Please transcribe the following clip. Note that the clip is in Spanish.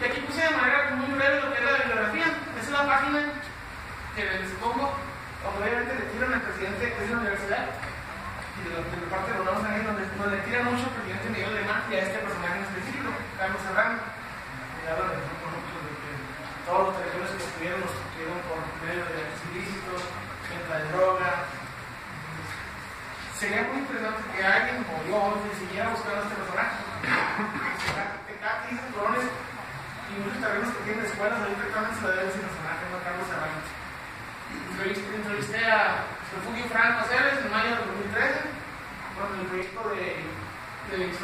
Y aquí puse de manera muy breve lo que es la bibliografía. Es la página que les pongo, obviamente le tiran al presidente de la universidad, y de, los, parte de los a donde, donde tiran mucho al presidente Miguel de Mati a este personaje en específico, Carlos Serrano. Y hablan de de que todos los territorios que estuvieron los tuvieron por medio de derechos ilícitos, venta de droga. Sería muy interesante que alguien como yo siguiera buscando este personaje. Que 15 colones y muchos terrenos que tienen escuelas ahorita deben a ese personaje, no a Carlos Serrano. Entrevisté, a Refugio Franco Aceves en mayo de 2013 con el proyecto de, de.